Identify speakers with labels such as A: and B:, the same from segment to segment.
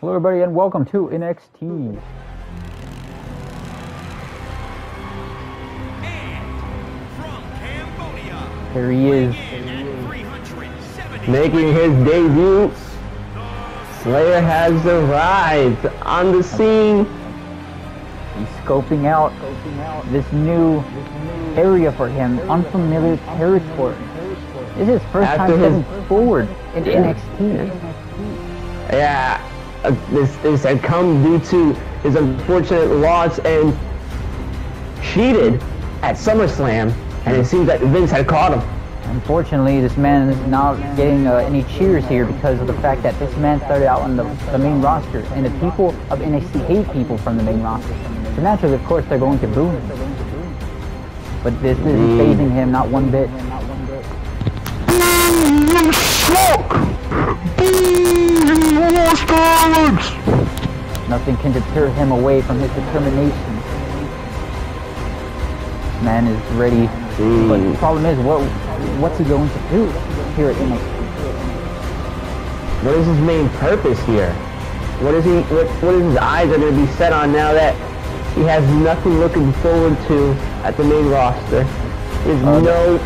A: Hello, everybody, and welcome to NXT. Here he is.
B: Making his debut, Slayer has arrived on the scene.
A: He's scoping out this new area for him, unfamiliar territory. This is his first
B: After
A: time
B: his-
A: forward in NXT.
B: Yeah, uh, this, this had come due to his unfortunate loss and cheated at SummerSlam, and it seems that Vince had caught him.
A: Unfortunately, this man is not getting uh, any cheers here because of the fact that this man started out on the, the main roster, and the people of NXT hate people from the main roster. So naturally, of course, they're going to boo him. But this isn't phasing him, not one bit. Nothing can deter him away from his determination. This man is ready. But the problem is, what what's he going to do here at NXT?
B: What is his main purpose here? What is he? What, what is his eyes are going to be set on now that he has nothing looking forward to at the main roster? There's
A: Uh,
B: no.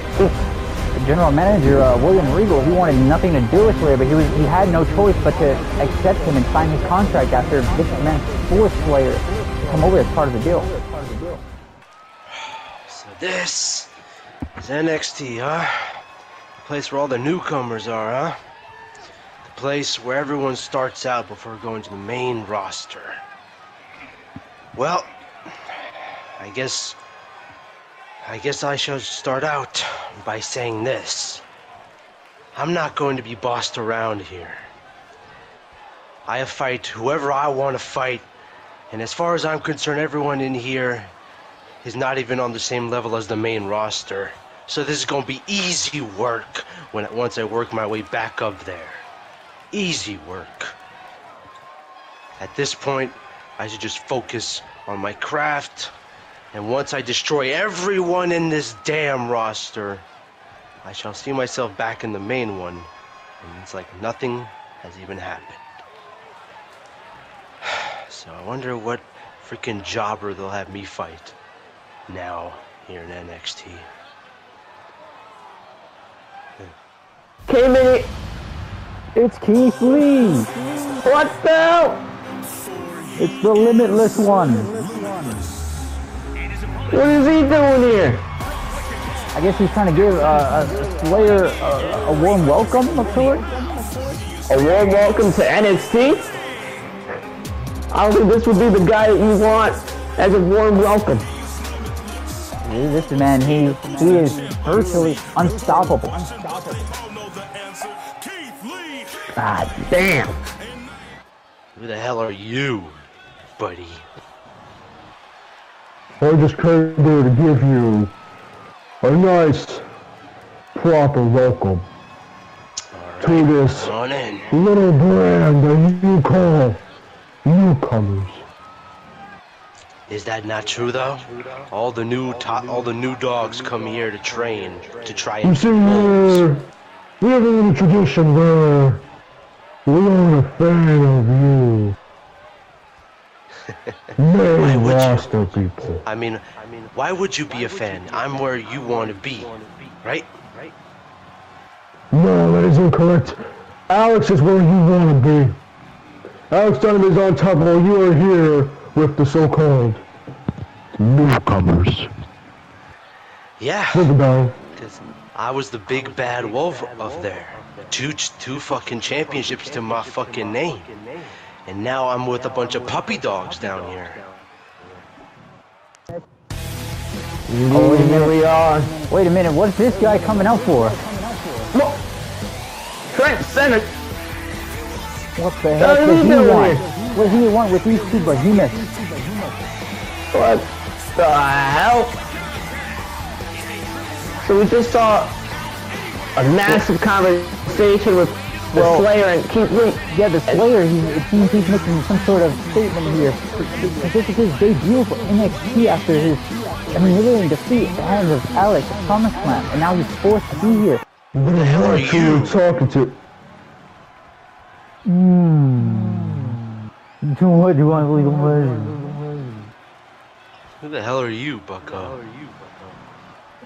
A: General manager, uh, William Regal, he wanted nothing to do with Slayer, but he was he had no choice but to accept him and sign his contract after Vince McMahon forced Slayer to come over as part of the deal.
C: So this is NXT, huh? The place where all the newcomers are, huh? The place where everyone starts out before going to the main roster. Well, I guess I guess I shall start out by saying this. I'm not going to be bossed around here. I fight whoever I want to fight, and as far as I'm concerned, everyone in here is not even on the same level as the main roster. So this is gonna be easy work when once I work my way back up there. Easy work. At this point, I should just focus on my craft, and once I destroy everyone in this damn roster, I shall see myself back in the main one, and it's like nothing has even happened. So I wonder what freaking jobber they'll have me fight now here in NXT.
B: Came in.
A: It's Keith Lee.
B: What the?
A: It's the limitless one.
B: What is he doing here?
A: I guess he's trying to give uh, a Slayer uh, a warm welcome of sorts.
B: A warm welcome to NXT? I don't think this would be the guy that you want as a warm welcome.
A: This man, he he is virtually unstoppable.
B: God damn.
C: Who the hell are you, buddy?
D: I just came there to give you a nice, proper welcome
C: Alright,
D: to this
C: come on in.
D: little brand that you call newcomers.
C: Is that not true though? All the new to- all the new dogs come here to train to try
D: You
C: and
D: see, uh, we have a little tradition where we are a fan of you. Main
C: would you?
D: people.
C: I mean, I mean, why would you be a fan? I'm where you want to be, right?
D: No, that is incorrect. Alex is where you want to be. Alex Dunham is on top while you are here with the so-called newcomers.
C: Yeah.
D: Think about it.
C: I was the big bad wolf of there. Two, two fucking championships to my fucking name. And now I'm with a bunch of puppy dogs down here.
A: Oh, wait a minute.
B: we are.
A: Wait a minute, what's this guy coming out for?
B: Look. Trent Seven.
A: What the heck
B: What
A: does
B: is
A: he
B: he
A: want?
B: here?
A: What does he want with these two behemoths?
B: What the hell? So we just saw a massive conversation with the
A: Well-
B: Slayer and Keith Lee.
A: Yeah, the Slayer, he, it seems he's making some sort of statement here. This is his debut for NXT after his humiliating defeat at the hands of Alex at SummerSlam, and now he's forced to be here.
D: Who the
C: hell are
D: who
C: you?
D: you talking to? Hmm.
A: To what do I legal pleasure?
C: Who the hell are you, Bucko?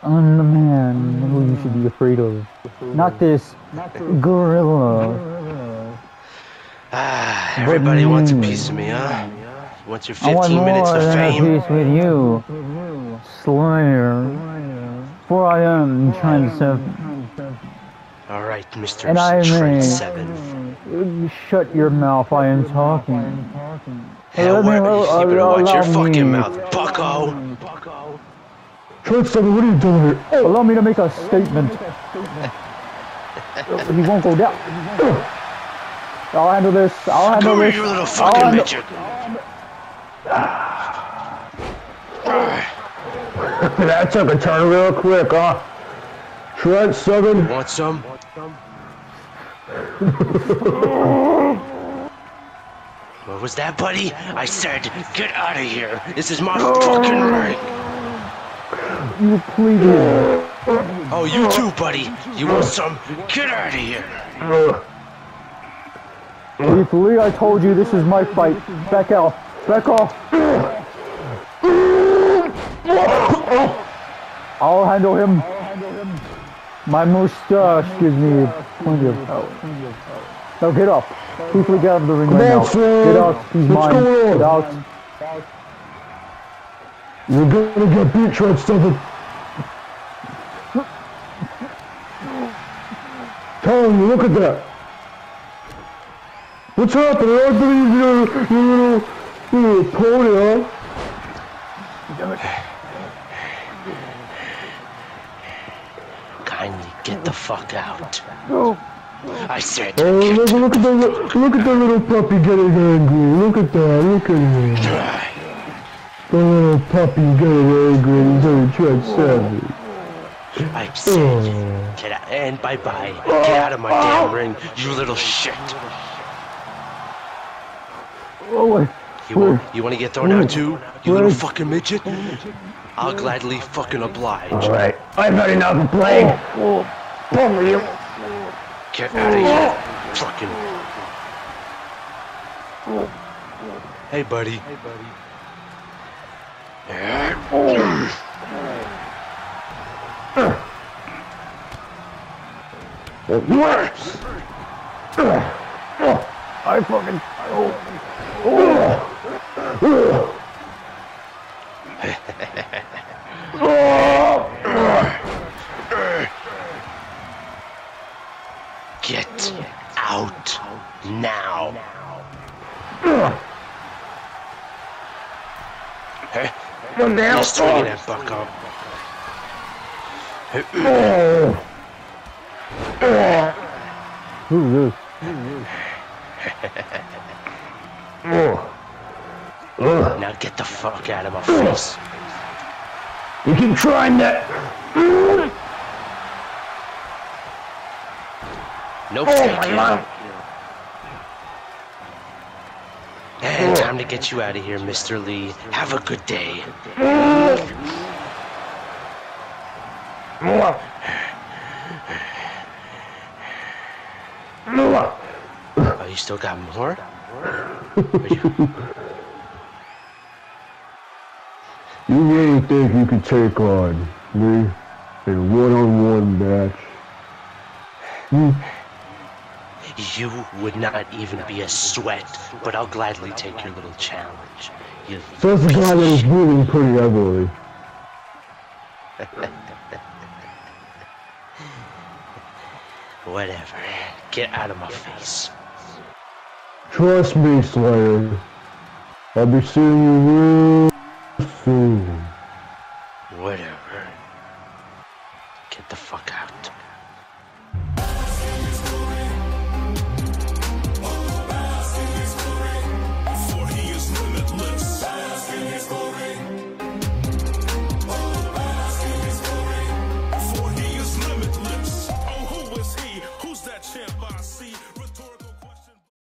A: I'm the man who you should be afraid of. Not this gorilla.
C: Ah, everybody wants a piece of me, huh? You want your
A: I want
C: 15 minutes of
A: than a
C: fame?
A: piece with you, Slayer. For I am Trent
C: All right, Mr.
A: And I
C: Trent Seven.
A: Shut your mouth, I am talking.
C: Hell, where, you better watch your fucking mouth, Bucko.
D: Trent Seven, what are you doing here? Oh,
A: Allow me to make a statement. he won't go down. I'll handle this. I'll handle
C: Come here,
A: this.
C: you little
A: I'll
C: fucking
A: handle-
C: midget.
D: that took a turn real quick, huh? Trent Seven,
C: Want some? What was that, buddy? I said, get out of here. This is my fucking ring.
A: You pleaded.
C: Oh, you too, buddy. You want some? Get out of here.
A: Keith Lee, I told you this is my fight. Back off. Back off. I'll handle him. My mustache gives me plenty of power. Now get up. Keith Lee, get out of the ring right now. Get out. He's
D: What's
A: mine.
D: going on?
A: Get out.
D: You're gonna get beat, Trent Seven. Telling you, look at that. What's happening? I believe you're, you're little, a pony, huh?
C: Kindly get the fuck out.
A: Go.
C: I said,
D: Oh, look, look at the look at the little puppy getting angry. Look at that. Look at him. The little puppy getting angry. He's only Trent Seven.
C: I said, oh. get out, and bye bye. Get out of my damn oh. ring, you little shit.
A: Oh, wait.
C: You want, oh. you want to get thrown out too, you little fucking midget? I'll gladly fucking oblige.
D: All right. I've had enough of playing. Bummer you.
C: Get out of here, fucking. Hey, buddy. Hey, buddy.
A: I fucking.
C: Get out now. Hey, nice swinging that buck up.
A: Who's?
C: Now get the fuck out of my face.
D: You keep trying that.
C: No thank you. And time to get you out of here, Mr. Lee. Have a good day. Oh, you still got more? You-
D: You really think you can take on me in a one-on-one match?
C: You would not even be a sweat, but I'll gladly take your little challenge. You
D: Says the guy that is moving pretty heavily.
C: whatever. Get out of my face.
D: Trust me, Slayer. I'll be seeing you real